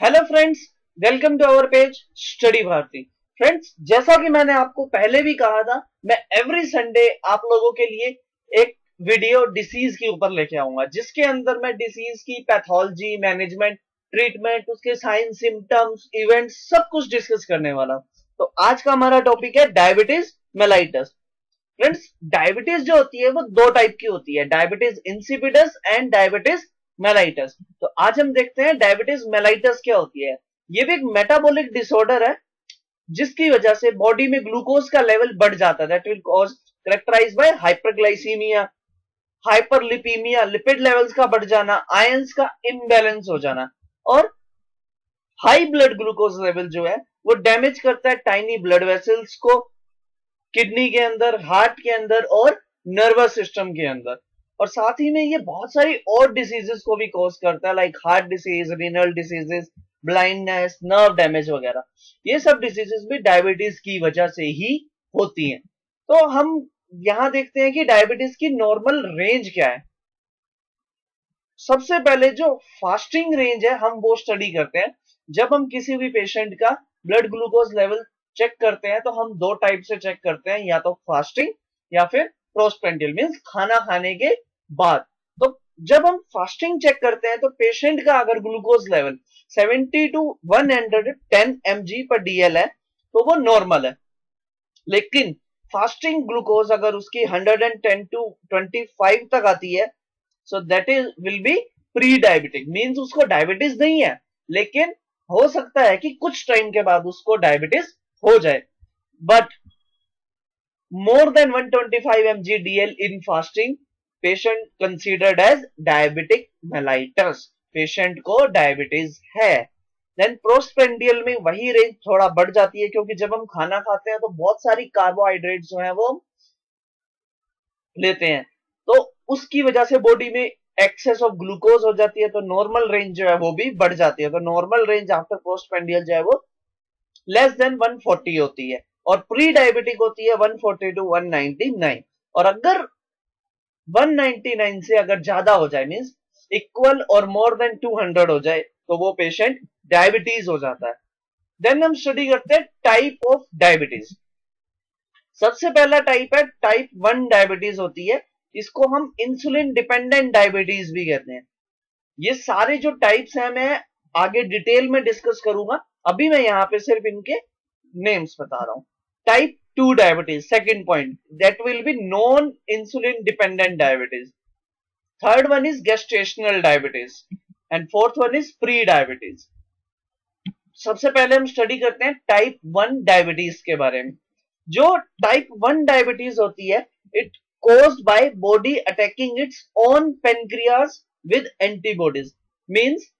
Hello friends welcome to our page study Bharti friends जैसा कि मैंने आपको पहले भी कहा था, मैं एवरी संडे आप लोगों के लिए एक वीडियो डिसीज के ऊपर लेके आऊँगा, जिसके अंदर मैं डिसीज की पैथोलॉजी मैनेजमेंट ट्रीटमेंट उसके साइन सिम्टम्स इवेंट सब कुछ डिस्कस करने वाला तो आज का हमारा टॉपिक है डायबिटीज़ मेलाइटस फ्रेंड्स डायबिटीज़ जो होती है, वो दो टाइप की होती है diabetes insipidus and diabetes mellitus. तो आज हम देखते हैं डायबिटीज़ मेलाइटस क्या होती है। ये भी एक मेटाबॉलिक डिसऑर्डर है, जिसकी वजह से बॉडी में ग्लूकोज का लेवल बढ़ जाता है। Cause by hyperglycaemia hyperlipaemia lipid levels का बढ़ जाना आयंस का इम्बेलेंस हो जाना। और हाई ब्लड ग्लूकोज लेवल जो है, वो डैमेज करता है टाइनी ब्लड वेसल्स को किडनी के अंदर हार्ट के अंदर और नर्वस सिस्टम के अंदर। और साथ ही में ये बहुत सारी और डिसीजेस को भी कॉज करता है like heart disease renal diseases blindness nerve damage वगैरह। ये सब डिसीजेस भी डायबिटीज़ की वजह से ही होती हैं। तो हम यहाँ देखते हैं कि डायबिटीज़ की नॉर्मल रेंज क्या है। सबसे पहले जो फास्टिंग रेंज है, हम वो स्टडी करते हैं। जब हम किसी भी पेशेंट का ब्लड ग्लूकोज लेवल चेक करते हैं तो हम दो टाइप से चेक करते हैं, या तो फास्टिंग या फिर प्रोस्पेंडियल मीन्स खाना खाने के बाद। तो जब हम फास्टिंग चेक करते हैं तो पेशेंट का अगर ग्लूकोज लेवल 70 टू 110 एम पर डीएल है तो वो नॉर्मल है। लेकिन फास्टिंग ग्लूकोज अगर उसकी 110 टू 25 तक आती है so that is will be prediabetic means उसको डायबिटीज़ नहीं है, लेकिन हो सकता है कि कुछ टाइम के बाद उसको डायबिटीज़ हो जाए। But more than 125 M G DL in fasting patient considered as diabetic mellitus patient को डायबिटीज़ है। देन प्रोस्पेंडियल में वही रेंज थोड़ा बढ़ जाती है, क्योंकि जब हम खाना खाते हैं तो बहुत सारी कार्बोहाइड्रेट जो है, वो लेते हैं। तो उसकी वजह से बॉडी में एक्सेस ऑफ़ ग्लूकोज हो जाती है तो नॉर्मल रेंज जो है, वो भी बढ़ जाती है। तो नॉर्मल रेंज आफ्टर पोस्टपेंडियल जो है, वो लेस देन 140 होती है। और प्री डायबिटिक होती है 140 टू 199 और अगर 199 से अगर ज़्यादा हो जाए मीन्स इक्वल और मोर देन 200 हो जाए तो वो पेशेंट डायबिटीज़ हो जाता है। देन हम स्टडी करते हैं टाइप ऑफ़ डायबिटीज़ सबसे पहला टाइप है टाइप वन डायबिटीज़ होती है। इसको हम इंसुलिन डिपेंडेंट डायबिटीज़ भी कहते हैं। ये सारे जो टाइप्स हैं, मैं आगे डिटेल में डिस्कस करूँगा। अभी मैं यहाँ पे सिर्फ़ इनके नेम्स बता रहा हूँ। Type 2 diabetes second point that will be non insulin dependent diabetes third one is gestational diabetes and fourth one is pre diabetes सबसे पहले हम स्टडी करते हैं टाइप वन डायबिटीज़ के बारे में जो टाइप वन डायबिटीज़ होती है it caused by body attacking its own pancreas with antibodies means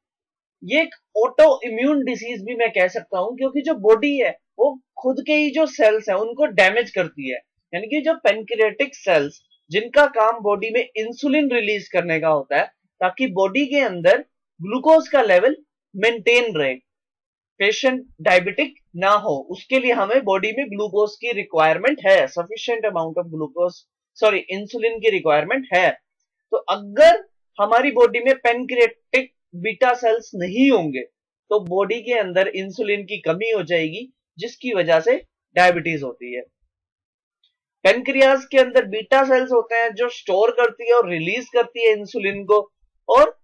ये एक ऑटो इम्यून डिसीज भी मैं कह सकता हूँ क्योंकि जो बॉडी है वो खुद के ही जो सेल्स है, उनको डैमेज करती है। यानी कि जो पेनक्रियाटिक सेल्स जिनका काम बॉडी में इंसुलिन रिलीज़ करने का होता है, ताकि बॉडी के अंदर ग्लूकोज का लेवल मेंटेन रहे। पेशेंट डायबिटिक ना हो, उसके लिए हमें बॉडी में ग्लूकोज की रिक्वायरमेंट है sufficient amount of glucose sorry insulin की रिक्वायरमेंट है। तो अगर हमारी बॉडी में पेनक्रियाटिक बीटा सेल्स नहीं होंगे तो बॉडी के अंदर इंसुलिन की कमी हो जाएगी जिसकी वजह से डायबिटीज़ होती है। पेनक्रियाज के अंदर बीटा सेल्स होते हैं जो स्टोर करती है और रिलीज़ करती है इंसुलिन को। और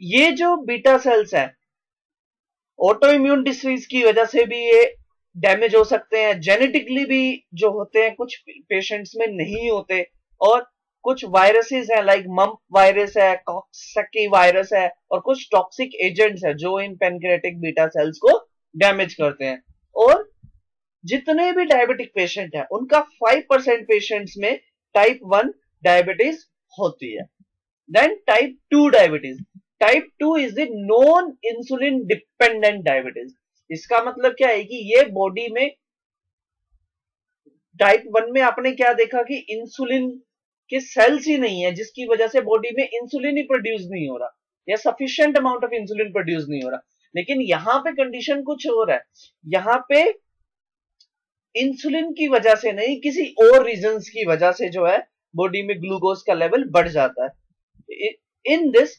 ये जो बीटा सेल्स है ऑटो इम्यून डिसीज की वजह से भी ये डैमेज हो सकते हैं। जेनेटिकली भी जो होते हैं, कुछ पेशेंट्स में नहीं होते। और कुछ वायरसेस हैं लाइक मम्प वायरस है कॉक्सकी वायरस है, और कुछ टॉक्सिक एजेंट्स है जो इन पेनक्रेटिक बीटा सेल्स को डैमेज करते हैं। और जितने भी डायबिटिक पेशेंट है, उनका फाइव परसेंट पेशेंट में टाइप वन डायबिटीज़ होती है। Then type two diabetes type two is the non insulin dependent diabetes इसका मतलब क्या है कि ये बॉडी में टाइप वन में आपने क्या देखा कि इंसुलिन के सेल्स ही नहीं है, जिसकी वजह से बॉडी में इंसुलिन ही प्रोड्यूस नहीं हो रहा। या sufficient amount of insulin produce नहीं हो रहा। लेकिन यहाँ पे कंडीशन कुछ और है। यहाँ पे इंसुलिन की वजह से नहीं, किसी और रीजन की वजह से जो है बॉडी में ग्लूकोज का लेवल बढ़ जाता है। In this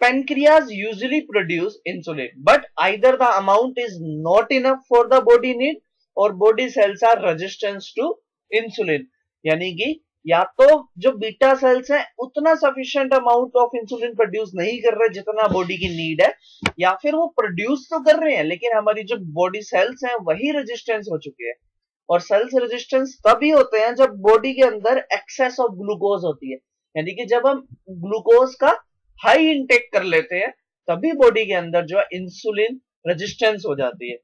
pancreas usually produce insulin but either the amount is not enough for the body need और body cells are resistance to insulin यानी कि या तो जो बीटा सेल्स हैं, उतना sufficient amount of insulin produce नहीं कर रहे जितना बॉडी की नीड है, या फिर वो प्रोड्यूस तो कर रहे हैं, लेकिन हमारी जो बॉडी सेल्स हैं, वही रेजिस्टेंस हो चुके हैं। और सेल्स रेजिस्टेंस तभी होते हैं जब बॉडी के अंदर एक्सेस ऑफ़ ग्लूकोज होती है। यानी कि जब हम ग्लूकोज का हाई इंटेक कर लेते हैं, तभी बॉडी के अंदर जो है इंसुलिन रेजिस्टेंस हो जाती है।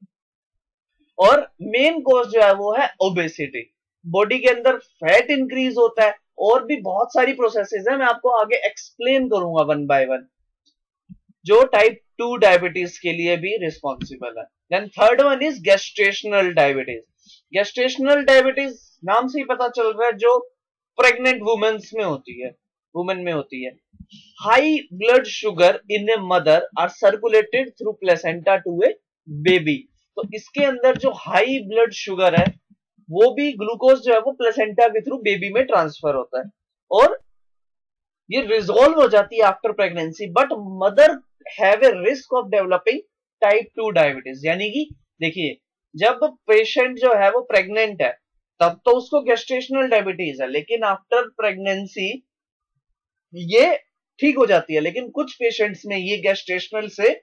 और मेन कॉज जो है वो है ओबेसिटी बॉडी के अंदर फैट इंक्रीज होता है, और भी बहुत सारी प्रोसेसेस है, मैं आपको आगे एक्सप्लेन करूँगा वन बाय वन जो टाइप टू डायबिटीज़ के लिए भी रिस्पॉन्सिबल है. Then third one is gestational diabetes gestational diabetes नाम से ही पता चल रहा है, जो प्रेग्नेंट वुमेन्स में होती है वुमेन में होती है. High blood sugar in a mother are circulated through placenta to a baby तो इसके अंदर जो हाई ब्लड शुगर है वो भी ग्लूकोज जो है वो प्लेसेंटा के थ्रू बेबी में ट्रांसफ़र होता है। और ये रिजोल्व हो जाती है after pregnancy but mother have a risk of developing type two diabetes यानी कि देखिए, जब पेशेंट जो है वो प्रेग्नेंट है, तब तो उसको गेस्टेशनल डायबिटीज़ है, लेकिन आफ्टर प्रेगनेंसी ये ठीक हो जाती है, लेकिन कुछ पेशेंट्स में ये गेस्टेशनल से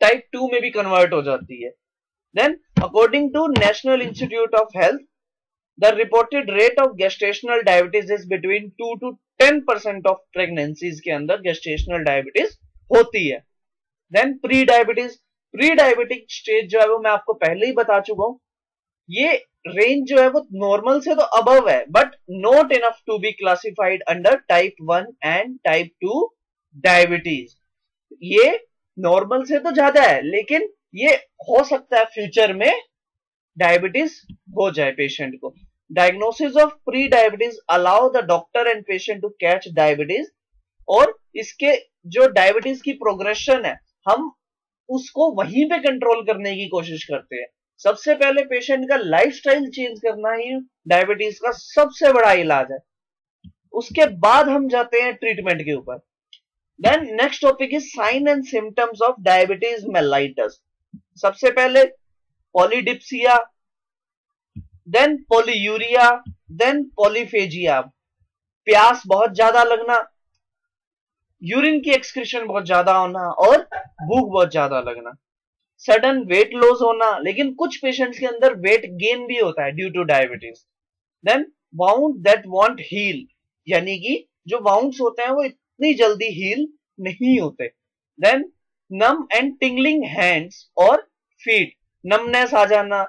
टाइप टू में भी कन्वर्ट हो जाती है। Then according to national institute of health the reported rate of gestational diabetes is between two to ten percent of pregnancies के अंदर गेस्टेशनल डायबिटीज़ होती है। Then prediabetes pre diabetic stage जो है वो मैं आपको पहले ही बता चुका हूँ। ये रेंज जो है वो नॉर्मल से तो अबव है but not enough to be classified under type one and type two diabetes ये नॉर्मल से तो ज़्यादा है, लेकिन ये हो सकता है फ्यूचर में डायबिटीज़ हो जाए पेशेंट को। Diagnosis of prediabetes allow the doctor and patient to catch diabetes और इसके जो डायबिटीज़ की प्रोग्रेशन है, हम उसको वहीं पे कंट्रोल करने की कोशिश करते हैं। सबसे पहले पेशेंट का लाइफस्टाइल चेंज करना ही डायबिटीज़ का सबसे बड़ा इलाज है। उसके बाद हम जाते हैं ट्रीटमेंट के ऊपर। Then next topic is sign and symptoms of diabetes mellitus सबसे पहले polydipsia then polyuria then polyphagia. प्यास बहुत ज़्यादा लगना, यूरिन की एक्सक्रीशन बहुत ज़्यादा होना और भूख बहुत ज़्यादा लगना। सडन वेट लॉस होना, लेकिन कुछ पेशेंट्स के अंदर वेट गेन भी होता है due to diabetes then wound that won't heal यानी कि जो वाउंड्स होते हैं वो इतनी जल्दी हील नहीं होते। Then numb and tingling hands और फीट नमनेस आ जाना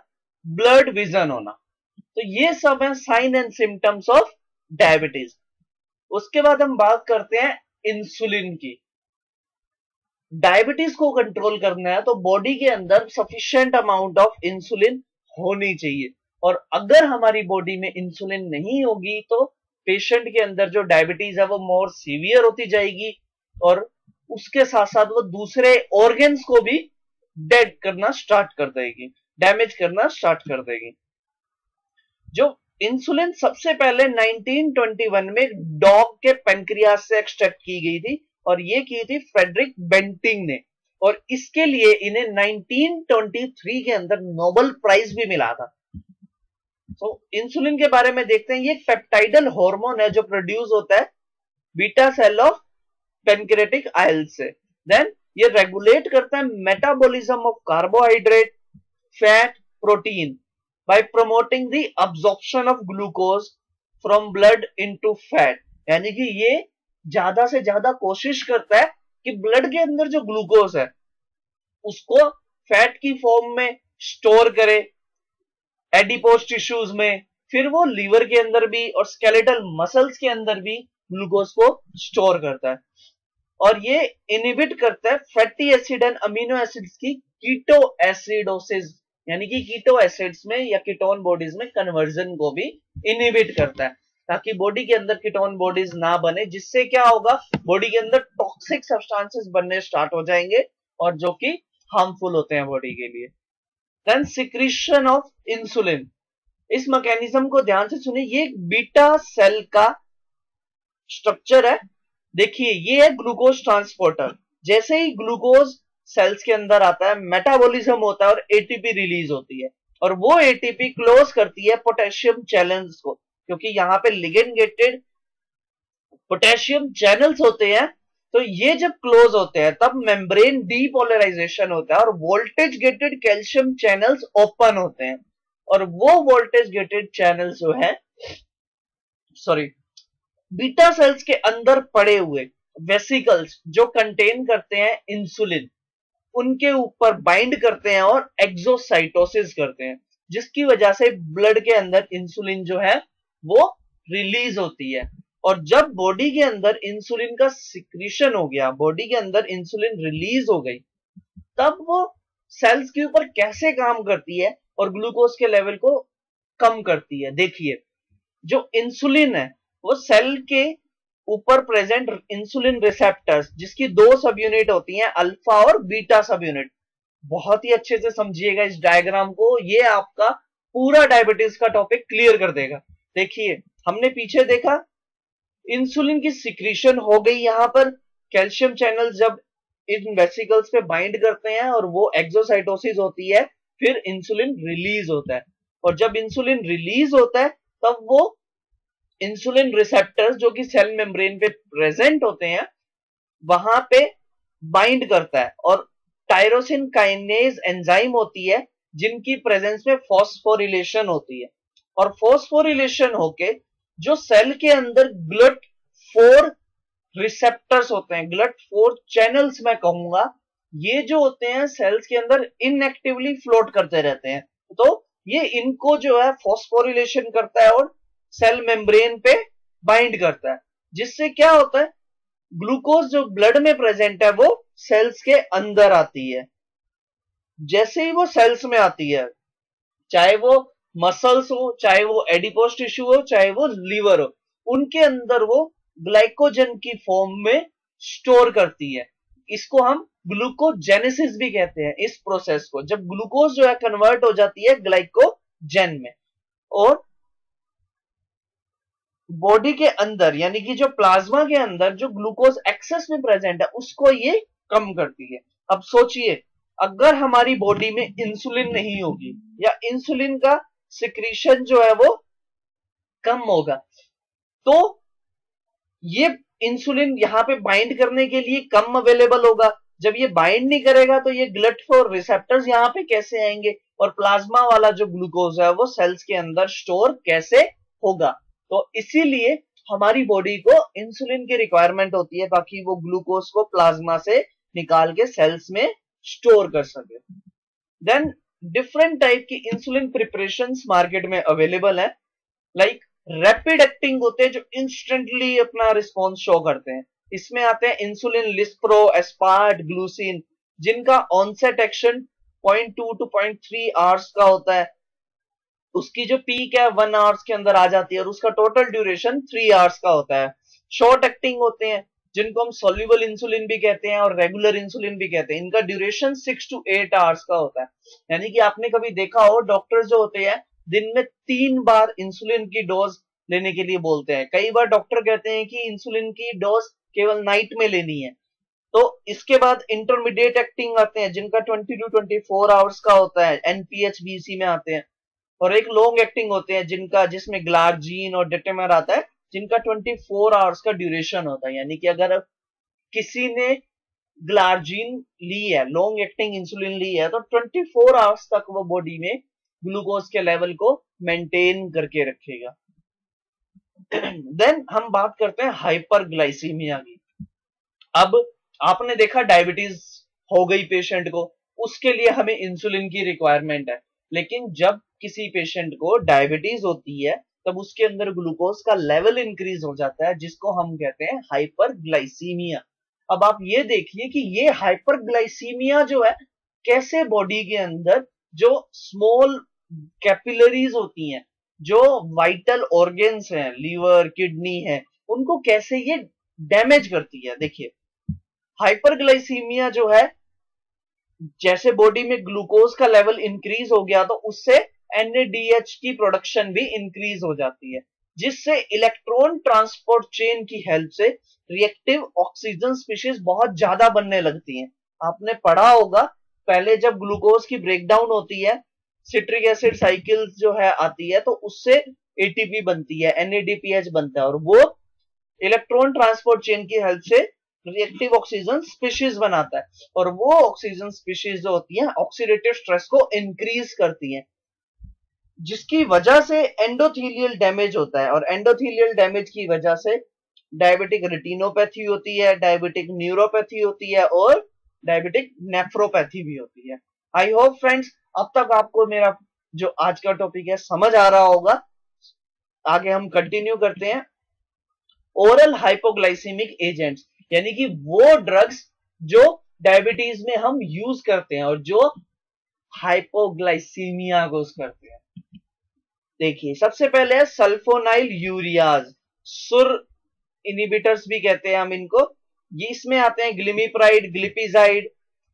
ब्लड विजन होना। तो ये सब है sign and symptoms of diabetes उसके बाद हम बात करते हैं इंसुलिन की। डायबिटीज़ को कंट्रोल करना है तो बॉडी के अंदर सफिशिएंट अमाउंट ऑफ़ इंसुलिन होनी चाहिए। और अगर हमारी बॉडी में इंसुलिन नहीं होगी तो पेशेंट के अंदर जो डायबिटीज़ है वो मोर सीवियर होती जाएगी और उसके साथ साथ वो दूसरे ऑर्गन्स को भी डेड करना स्टार्ट कर देगी डैमेज करना स्टार्ट कर देगी। जो इंसुलिन सबसे पहले 1921 में डॉग के पेंक्रियास से एक्सट्रैक्ट की गई थी और ये की थी फ्रेडरिक बेंटिंग ने। और इसके लिए इन्हें 1923 के अंदर नोबल प्राइज भी मिला था। तो इंसुलिन के बारे में देखते हैं, ये पेप्टाइडल हार्मोन है जो प्रोड्यूस होता है बीटा सेल ऑफ़ पेनक्रेटिक आयल से देन ये रेगुलेट करता है metabolism of carbohydrate fat protein by promoting the absorption of glucose from blood into fat यानी कि ये ज़्यादा से ज़्यादा कोशिश करता है कि ब्लड के अंदर जो ग्लूकोज है, उसको फैट की फॉर्म में स्टोर करे एडिपोज टिश्यूज में, फिर वो लीवर के अंदर भी और स्केलेटल मसल्स के अंदर भी ग्लूकोज को स्टोर करता है। और ये इनिबिट करता है fatty acid and amino acids की कीटो एसिडोसिस यानी कि कीटो एसिड्स में या कीटोन बॉडीज में कन्वर्जन को भी इनिबिट करता है, ताकि बॉडी के अंदर कीटोन बॉडीज ना बने, जिससे क्या होगा बॉडी के अंदर टॉक्सिक सब्सटेंसेस बनने स्टार्ट हो जाएँगे और जो कि हार्मफुल होते हैं बॉडी के लिए। देन सिक्रीशन ऑफ़ इंसुलिन इस मैकेनिज्म को ध्यान से सुनिए, ये बीटा सेल का स्ट्रक्चर है देखिए, ये है ग्लूकोज ट्रांसपोर्टर जैसे ही ग्लूकोज सेल्स के अंदर आता है मेटाबॉलिज्म होता है और एटीपी रिलीज़ होती है। और वो एटीपी क्लोज करती है पोटेशियम चैनल्स को, क्योंकि यहाँ पे लिगेंड गेटेड पोटेशियम चैनल्स होते हैं। तो ये जब क्लोज होते हैं, तब मेम्ब्रेन डीपोलराइजेशन होता है और voltage gated calcium channels open होते हैं। और वो वोल्टेज गेटेड चैनल्स जो है सॉरी बीटा सेल्स के अंदर पड़े हुए वेसिकल्स जो कंटेन करते हैं इंसुलिन उनके ऊपर बाइंड करते हैं और एक्सोसाइटोसिस करते हैं, जिसकी वजह से ब्लड के अंदर इंसुलिन जो है वो रिलीज़ होती है। और जब बॉडी के अंदर इंसुलिन का सिक्रीशन हो गया बॉडी के अंदर इंसुलिन रिलीज़ हो गई, तब वो सेल्स के ऊपर कैसे काम करती है और ग्लूकोज के लेवल को कम करती है। देखिए, जो इंसुलिन है वो सेल के ऊपर प्रेजेंट इंसुलिन रिसेप्टर्स जिसकी दो सब यूनिट होती हैं अल्फ़ा और बीटा सब यूनिट बहुत ही अच्छे से समझिएगा इस डायग्राम को, ये आपका पूरा डायबिटीज़ का टॉपिक क्लियर कर देगा। देखिए, हमने पीछे देखा इंसुलिन की सिक्रीशन हो गई यहाँ पर। कैल्शियम चैनल जब इन वेसिकल्स पे बाइंड करते हैं और वो एक्सोसाइटोसिस होती है, फिर इंसुलिन रिलीज़ होता है। और जब इंसुलिन रिलीज़ होता है, तब वो इंसुलिन रिसेप्टर्स जो कि सेल मेम्ब्रेन पे प्रेजेंट होते हैं, वहाँ पे बाइंड करता है। और टायरोसिन काइनेज एंजाइम होती है, जिनकी प्रेजेंस में फॉस्फोरिलेशन होती है। और फॉस्फोरिलेशन होके जो सेल के अंदर ग्लट फोर रिसेप्टर्स होते हैं ग्लट फोर चैनल्स मैं कहूँगा, ये जो होते हैं सेल्स के अंदर इनएक्टिवली फ्लोट करते रहते हैं। तो ये इनको जो है फॉस्फोरिलेशन करता है और सेल मेम्ब्रेन पे बाइंड करता है। जिससे क्या होता है? ग्लूकोज जो ब्लड में प्रेजेंट है, वो सेल्स के अंदर आती है। जैसे ही वो सेल्स में आती है, चाहे वो मसल्स हो, चाहे वो एडिपोस टिश्यू हो, चाहे वो लीवर हो, उनके अंदर वो ग्लाइकोजन की फॉर्म में स्टोर करती है। इसको हम ग्लूकोजेनेसिस भी कहते हैं, इस प्रोसेस को। जब ग्लूकोज जो है कन्वर्ट हो जाती है ग्लाइकोजेन में, और बॉडी के अंदर, यानी कि जो प्लाज्मा के अंदर जो ग्लूकोज एक्सेस में प्रेजेंट है, उसको ये कम करती है। अब सोचिए, अगर हमारी बॉडी में इंसुलिन नहीं होगी, या इंसुलिन का सिक्रीशन जो है वो कम होगा तो ये इंसुलिन यहाँ पे बाइंड करने के लिए कम अवेलेबल होगा। जब ये बाइंड नहीं करेगा तो ये ग्लट फॉर रिसेप्टर्स यहाँ पे कैसे आएँगे? और प्लाज्मा वाला जो ग्लूकोज है, वो सेल्स के अंदर स्टोर कैसे होगा? तो इसीलिए हमारी बॉडी को इंसुलिन की रिक्वायरमेंट होती है ताकि वो ग्लूकोज को प्लाज्मा से निकाल के सेल्स में स्टोर कर सके। देन डिफरेंट टाइप की इंसुलिन प्रिपरेशन मार्केट में अवेलेबल है। लाइक रैपिड एक्टिंग होते हैं जो इंस्टेंटली अपना रिस्पॉन्स शो करते हैं। इसमें आते हैं इंसुलिन लिस्प्रो एस्पार्ट ग्लूसिन जिनका onset action point two to point three hours का होता है। उसकी जो पीक है वन आवर्स के अंदर आ जाती है और उसका टोटल ड्यूरेशन थ्री आवर्स का होता है। शॉर्ट एक्टिंग होते हैं, जिनको हम सोल्यूबल इंसुलिन भी कहते हैं और रेगुलर इंसुलिन भी कहते हैं। इनका duration six to eight hours का होता है। यानी कि आपने कभी देखा हो डॉक्टर जो होते हैं, दिन में तीन बार इंसुलिन की डोज लेने के लिए बोलते हैं। कई बार डॉक्टर कहते हैं कि इंसुलिन की डोज केवल नाइट में लेनी है। तो इसके बाद इंटरमीडिएट एक्टिंग आते हैं, जिनका 20 टू 24 आवर्स का होता है एनपीएच बीसी में आते हैं। और एक लॉन्ग एक्टिंग होते हैं जिनका, जिसमें ग्लार्जीन और डेटेमर आता है, जिनका 24 आवर्स का ड्यूरेशन होता है। यानी कि अगर किसी ने ग्लार्जीन ली है लॉन्ग एक्टिंग इंसुलिन ली है तो 24 आवर्स तक वो बॉडी में ग्लूकोज के लेवल को मेंटेन करके रखेगा। देन हम बात करते हैं हाइपरग्लाइसीमिया की। अब आपने देखा डायबिटीज़ हो गई पेशेंट को, उसके लिए हमें इंसुलिन की रिक्वायरमेंट है। लेकिन जब किसी पेशेंट को डायबिटीज़ होती है, तब उसके अंदर ग्लूकोज का लेवल इंक्रीज हो जाता है, जिसको हम कहते हैं हाइपरग्लाइसीमिया अब आप ये देखिए कि ये हाइपरग्लाइसीमिया जो है, कैसे बॉडी के अंदर जो स्मॉल कैपिलरीज होती हैं, जो वाइटल ऑर्गेन्स हैं लीवर किडनी है, उनको कैसे ये डैमेज करती है? देखिए हाइपरग्लाइसीमिया जो है, जैसे बॉडी में ग्लूकोज का लेवल इंक्रीज हो गया तो उससे एनएडीएच की प्रोडक्शन भी इंक्रीज हो जाती है, जिससे इलेक्ट्रॉन ट्रांसपोर्ट चेन की हेल्प से रिएक्टिव ऑक्सीजन स्पीशीज बहुत ज़्यादा बनने लगती हैं। आपने पढ़ा होगा, पहले जब ग्लूकोज की ब्रेकडाउन होती है सिट्रिक एसिड साइकिल जो है आती है तो उससे एटीपी बनती है एनएडीपीएच बनता है, और वो इलेक्ट्रॉन ट्रांसपोर्ट चेन की हेल्प से रिएक्टिव ऑक्सीजन स्पीशीज बनाता है। और वो ऑक्सीजन स्पीशीज जो होती है ऑक्सीडेटिव स्ट्रेस को इंक्रीज करती है। जिसकी वजह से एंडोथीलियल डैमेज होता है, और एंडोथीलियल डैमेज की वजह से डायबिटिक रेटिनोपैथी होती है डायबिटिक न्यूरोपैथी होती है, और डायबिटिक नेफ्रोपैथी भी होती है। आई होप फ्रेंड्स अब तक आपको मेरा जो आज का टॉपिक है समझ आ रहा होगा। आगे हम कंटिन्यू करते हैं। ओरल हाइपोग्लाइसीमिक एजेंट्स यानी कि वो ड्रग्स जो डायबिटीज़ में हम यूज़ करते हैं, और जो हाइपोग्लाइसीमिया को करते हैं। देखिए, सबसे पहले है सल्फोनाइल यूरियाज। सुर इनिबिटर्स भी कहते हैं हम इनको। ये इसमें आते हैं glimepiride glipizide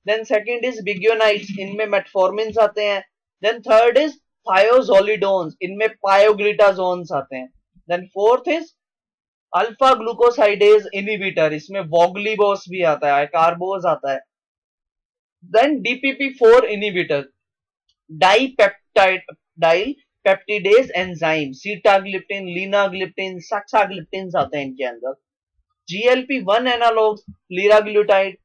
then second is biguanides इनमें मेटफॉर्मिन आते हैं। देन थर्ड इज़ थायोजोलिडोन्स इनमें पायोग्लिटाजोन्स आते हैं। Then fourth is alpha glucosidase inhibitor इसमें वॉगलीबोस भी आता है कार्बोज आता है। Then DPP four inhibitor dipeptidyl peptidase enzyme sitagliptin linagliptin saxagliptin आते हैं इनके अंदर। GLP one analog liraglutide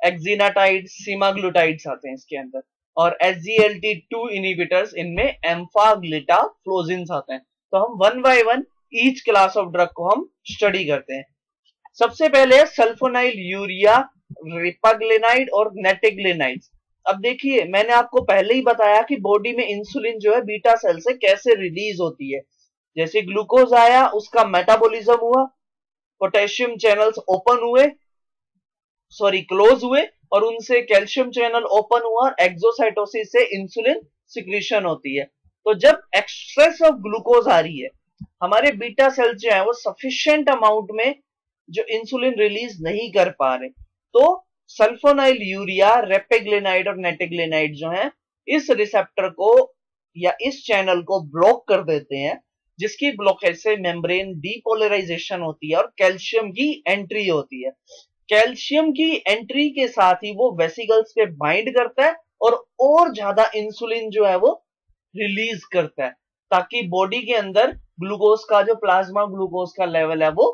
exenatide semaglutides आते हैं इसके अंदर। और S G L T two inhibitors इनमें एम्फाग्लिटा फ्लोजिन आते हैं। तो हम one by one each class of drug को हम स्टडी करते हैं। सबसे पहले सल्फोनाइल यूरिया रिपाग्लेनाइड और नेटिग्लेनाइड अब देखिए, मैंने आपको पहले ही बताया कि बॉडी में इंसुलिन जो है बीटा सेल से कैसे रिलीज़ होती है। जैसे ग्लूकोज आया, उसका मेटाबॉलिज्म हुआ पोटेशियम चैनल्स ओपन हुए सॉरी क्लोज हुए, और उनसे कैल्शियम चैनल ओपन हुआ, और एक्सोसाइटोसिस से इंसुलिन सिक्रीशन होती है। तो जब एक्सेस ऑफ़ ग्लूकोज आ रही है, हमारे बीटा सेल्स जो है, वो सफिशियंट अमाउंट में जो इंसुलिन रिलीज़ नहीं कर पा रहे। तो सल्फोनाइल यूरिया, रेपेग्लेनाइड और नेटेग्लेनाइड जो है, इस रिसेप्टर को या इस चैनल को ब्लॉक कर देते हैं, जिसकी ब्लॉकेज से मेम्ब्रेन डीपोलराइजेशन होती है और कैल्शियम की एंट्री होती है। कैल्शियम की एंट्री के साथ ही वो वेसिकल्स पे बाइंड करता है और और ज़्यादा इंसुलिन जो है वो रिलीज़ करता है, ताकि बॉडी के अंदर ग्लूकोज का, जो प्लाज्मा ग्लूकोज का लेवल है वो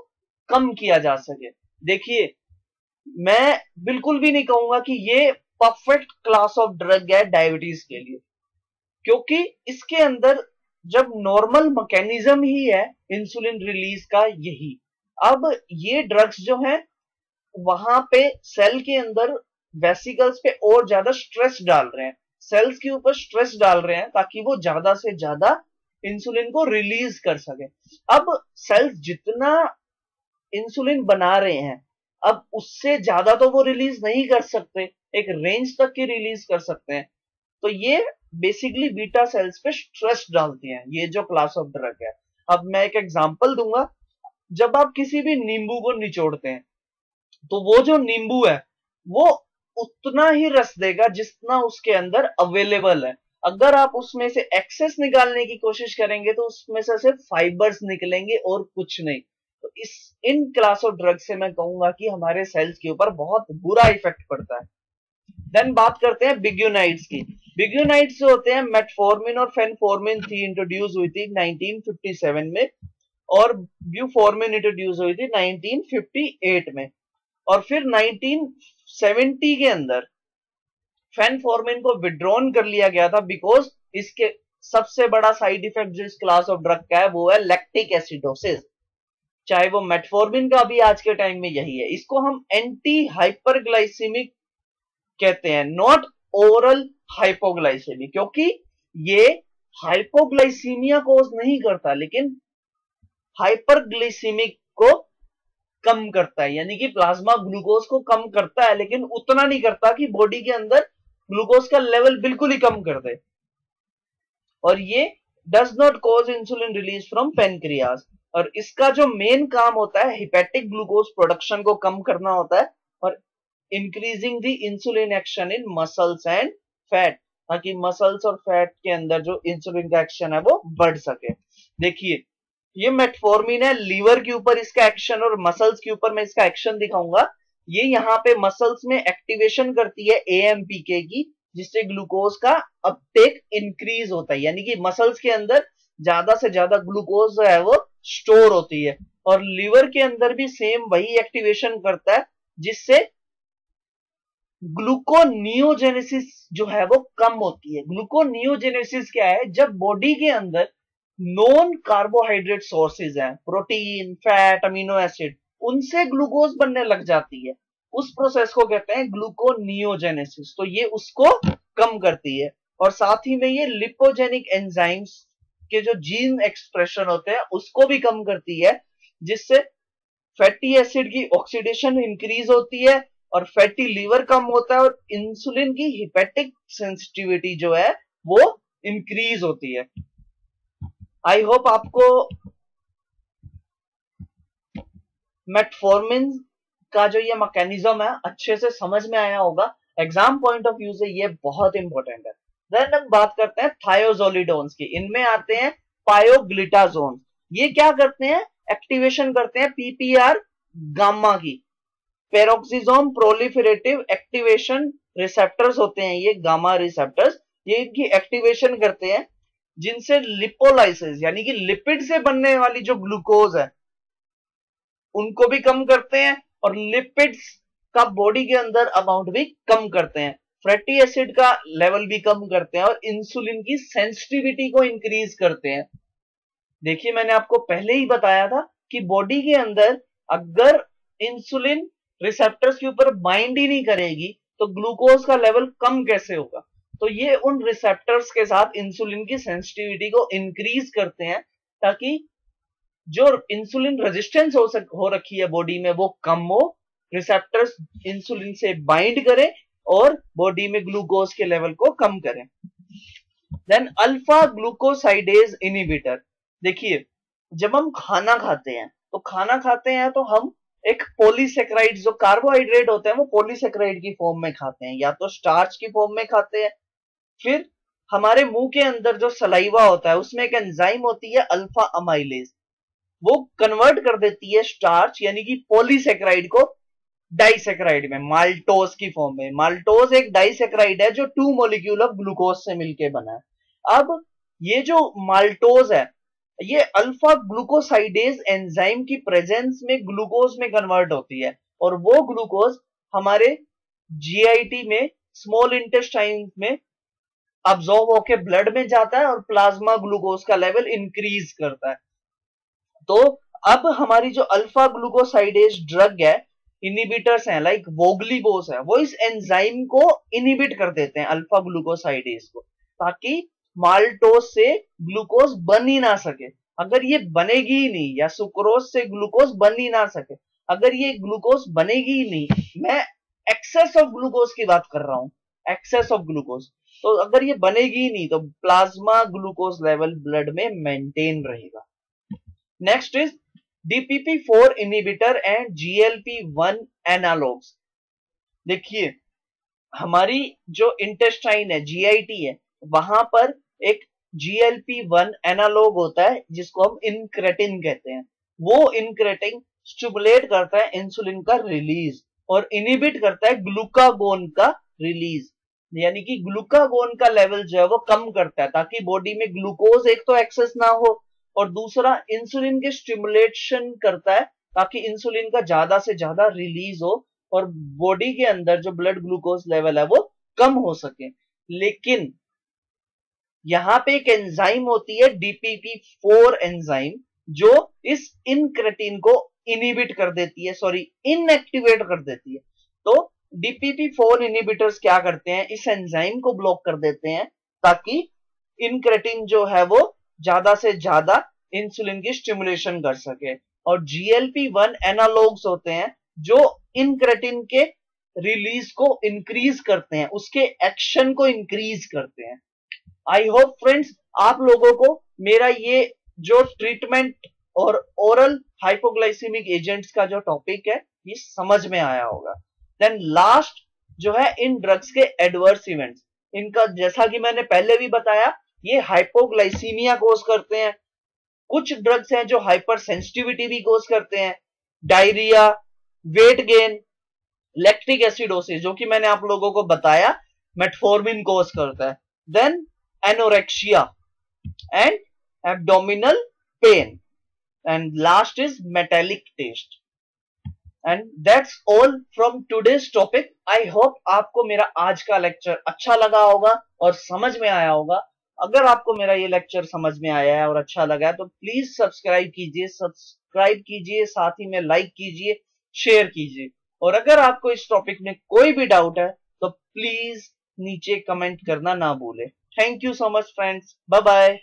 कम किया जा सके। देखिए मैं बिल्कुल भी नहीं कहूँगा कि ये परफेक्ट क्लास ऑफ़ ड्रग है डायबिटीज़ के लिए। क्योंकि इसके अंदर जब नॉर्मल मैकेनिज्म ही है इंसुलिन रिलीज़ का यही। अब ये ड्रग्स जो है, वहाँ पे सेल के अंदर वेसिकल्स पे और ज़्यादा स्ट्रेस डाल रहे हैं। सेल्स के ऊपर स्ट्रेस डाल रहे हैं ताकि वो ज़्यादा से ज़्यादा इंसुलिन को रिलीज़ कर सके। अब सेल्स जितना इंसुलिन बना रहे हैं अब उससे ज़्यादा तो वो रिलीज़ नहीं कर सकते, एक रेंज तक की रिलीज़ कर सकते हैं। तो ये बेसिकली बीटा सेल्स पे स्ट्रेस डालती हैं, ये जो क्लास ऑफ़ ड्रग है। अब मैं एक एग्जांपल दूँगा, जब आप किसी भी नींबू को निचोड़ते हैं तो वो जो नींबू है, वो उतना ही रस देगा जितना उसके अंदर अवेलेबल है। अगर आप उसमें से एक्सेस निकालने की कोशिश करेंगे तो उसमें से सिर्फ़ फाइबर्स निकलेंगे और कुछ नहीं। तो इस, इन क्लास ऑफ़ ड्रग से मैं कहूँगा कि हमारे सेल्स के ऊपर बहुत बुरा इफ़ेक्ट पड़ता है। देन बात करते हैं बिग्यूनाइट्स की। बिग्यूनाइट्स होते हैं मेटफॉर्मिन और फेनफॉर्मिन थी इंट्रोड्यूस हुई थी 1957 में और ब्यूफॉर्मिन इंट्रोड्यूस हुई थी 1958 में। और फिर 1970 के अंदर फेनफॉर्मिन को विड्रॉन कर लिया गया था बिकॉज़ इसके सबसे बड़ा साइड इफ़ेक्ट जो इस क्लास ऑफ़ ड्रग का है, वो है लैक्टिक एसिडोसिस चाहे वो मेटफॉर्मिन का भी आज के टाइम में यही है। इसको हम एंटी हाइपरग्लाइसिमिक कहते हैं नॉट ओरल हाइपोग्लाइसेमिक क्योंकि ये हाइपोग्लाइसीमिया कोज नहीं करता, लेकिन हाइपरग्लाइसीमिक को कम करता है। यानी कि प्लाज्मा ग्लूकोज को कम करता है, लेकिन उतना नहीं करता कि बॉडी के अंदर ग्लूकोज का लेवल बिल्कुल ही कम कर दे। और ये does not cause insulin release from pancreas और इसका जो मेन काम होता है हिपेटिक ग्लूकोज प्रोडक्शन को कम करना होता है और increasing the insulin action in muscles and fat ताकि मसल्स और फैट के अंदर जो इंसुलिन का एक्शन है वो बढ़ सके। देखिए, ये मेटफॉर्मिन है लीवर के ऊपर इसका एक्शन और मसल्स के ऊपर मैं इसका एक्शन दिखाऊँगा। ये यहाँ पे मसल्स में एक्टिवेशन करती है एएमपीके की, जिससे ग्लूकोज का अपटेक इंक्रीज होता है। यानी कि मसल्स के अंदर ज़्यादा से ज़्यादा ग्लूकोज जो है वो स्टोर होती है और लीवर के अंदर भी सेम वही एक्टिवेशन करता है, जिससे ग्लूकोनियोजेनेसिस जो है वो कम होती है। ग्लूकोनियोजेनेसिस क्या है? जब बॉडी के अंदर नॉन कार्बोहाइड्रेट सोर्सेज हैं प्रोटीन फैट अमीनो एसिड उनसे ग्लूकोज बनने लग जाती है। उस प्रोसेस को कहते हैं ग्लूकोनियोजेनेसिस तो ये उसको कम करती है। और साथ ही में ये लिपोजेनिक एंजाइम्स के जो जीन एक्सप्रेशन होते हैं, उसको भी कम करती है, जिससे फैटी एसिड की ऑक्सीडेशन इंक्रीज होती है और फैटी लीवर कम होता है और इंसुलिन की हिपेटिक सेंसिटिविटी जो है, वो इंक्रीज होती है। आई होप आपको मेटफॉर्मिन का जो ये मैकेनिज्म है, अच्छे से समझ में आया होगा। एग्ज़ाम पॉइंट ऑफ़ व्यू से ये बहुत इंपॉर्टेंट है। देन हम बात करते हैं थायोजोलिडोन्स की। इनमें आते हैं पायोग्लिटाजोन ये क्या करते हैं? एक्टिवेशन करते हैं पीपीआर गामा की। पेरोक्सिजोम प्रोलिफरेटिव एक्टिवेशन रिसेप्टर्स होते हैं ये गामा रिसेप्टर्स ये इनकी एक्टिवेशन करते हैं, जिनसे लिपोलाइसिस यानी कि लिपिड से बनने वाली जो ग्लूकोज है, उनको भी कम करते हैं और लिपिड्स का बॉडी के अंदर अमाउंट भी कम करते हैं। फैटी एसिड का लेवल भी कम करते हैं और इंसुलिन की सेंसिटिविटी को इंक्रीज करते हैं। देखिए, मैंने आपको पहले ही बताया था कि बॉडी के अंदर अगर इंसुलिन रिसेप्टर्स के ऊपर बाइंड ही नहीं करेगी तो ग्लूकोज का लेवल कम कैसे होगा? तो ये उन रिसेप्टर्स के साथ इंसुलिन की सेंसिटिविटी को इंक्रीज करते हैं ताकि जो इंसुलिन रेजिस्टेंस हो सक, हो रखी है बॉडी में, वो कम हो। रिसेप्टर्स इंसुलिन से बाइंड करें और बॉडी में ग्लूकोज के लेवल को कम करें। देन अल्फ़ा ग्लूकोसाइडेज इनिबिटर देखिए, जब हम खाना खाते हैं तो खाना खाते हैं तो हम एक पोलीसेक्राइड जो कार्बोहाइड्रेट होते हैं, वो पोलीसेक्राइड की फॉर्म में खाते हैं, या तो स्टार्च की फॉर्म में खाते हैं। फिर हमारे मुँह के अंदर जो सलाइवा होता है, उसमें एक एंजाइम होती है अल्फ़ा अमाइलेज वो कन्वर्ट कर देती है स्टार्च यानी कि पोलीसेक्राइड को डाइसेक्राइड में, माल्टोज की फॉर्म में। माल्टोज एक डाइसेक्राइड है जो टू मोलिक्यूल ऑफ़ ग्लूकोज से मिलकर बना है। अब ये जो माल्टोज है, ये अल्फ़ा ग्लूकोसाइडेज एंजाइम की प्रेजेंस में ग्लूकोज में कन्वर्ट होती है। और वो ग्लूकोज हमारे जीआईटी में स्मॉल इंटेस्टाइन में अब्जॉर्ब होके ब्लड में जाता है और प्लाज्मा ग्लूकोज का लेवल इंक्रीज करता है। तो अब हमारी जो अल्फ़ा ग्लूकोसाइडेज ड्रग है इनिबिटर्स हैं लाइक वोगलीबोस है, वो इस एंजाइम को इनिबिट कर देते हैं अल्फ़ा ग्लूकोसाइडेज को, ताकि माल्टोज से ग्लूकोज बन ही ना सके। अगर ये बनेगी ही नहीं, या सुक्रोज से ग्लूकोज बन ही ना सके, अगर ये ग्लूकोज बनेगी ही नहीं, मैं एक्सेस ऑफ़ ग्लूकोज की बात कर रहा हूँ एक्सेस ऑफ़ ग्लूकोज तो अगर ये बनेगी ही नहीं तो प्लाज्मा ग्लूकोज लेवल ब्लड में मेंटेन रहेगा। Next is DPP four inhibitor and GLP one analogs देखिए, हमारी जो इंटेस्टाइन है जीआईटी है, वहाँ पर एक जीएलपी वन एनालॉग होता है, जिसको हम इनक्रेटिन कहते हैं। वो इनक्रेटिन स्टिमुलेट करता है इंसुलिन का रिलीज़ और इनिबिट करता है ग्लूकागोन का रिलीज़ यानी कि ग्लूकागोन का लेवल जो है वो कम करता है, ताकि बॉडी में ग्लूकोज एक तो एक्सेस ना हो और दूसरा इंसुलिन के स्टिमुलेशन करता है ताकि इंसुलिन का ज़्यादा से ज़्यादा रिलीज़ हो और बॉडी के अंदर जो ब्लड ग्लूकोज लेवल है वो कम हो सके। लेकिन यहाँ पे एक एंजाइम होती है डीपीपी फोर एंजाइम जो इस इनक्रेटिन को इनिबिट कर देती है सॉरी इनएक्टिवेट कर देती है। तो डीपीपी फोर इनिबिटर्स क्या करते हैं? इस एंजाइम को ब्लॉक कर देते हैं ताकि इनक्रेटिन जो है वो ज़्यादा से ज़्यादा इंसुलिन की स्टिमुलेशन कर सके। और जीएलपी वन एनालॉग्स होते हैं, जो इनक्रेटिन के रिलीज़ को इंक्रीज करते हैं, उसके एक्शन को इंक्रीज करते हैं। आई होप फ्रेंड्स आप लोगों को मेरा ये जो ट्रीटमेंट और ओरल हाइपोग्लाइसिमिक एजेंट्स का जो टॉपिक है, ये समझ में आया होगा। देन लास्ट जो है इन ड्रग्स के एडवर्स इवेंट्स इनका जैसा कि मैंने पहले भी बताया ये हाइपोग्लाइसीमिया कोज करते हैं। कुछ ड्रग्स हैं जो हाइपर सेंसिटिविटी भी कोज करते हैं। Diarrhoea weight gain lactic acidosis जो कि मैंने आप लोगों को बताया मेटफॉर्मिन कोज करता है। Then anorexia and abdominal pain and last is metallic taste and that's all from today's topic I hope आपको मेरा आज का लेक्चर अच्छा लगा होगा और समझ में आया होगा। अगर आपको मेरा ये लेक्चर समझ में आया है और अच्छा लगा है तो प्लीज़ सब्सक्राइब कीजिए सब्सक्राइब कीजिए, साथ ही में लाइक कीजिए शेयर कीजिए। और अगर आपको इस टॉपिक में कोई भी डाउट है तो प्लीज़ नीचे कमेंट करना ना भूले। Thank you so much friends bye bye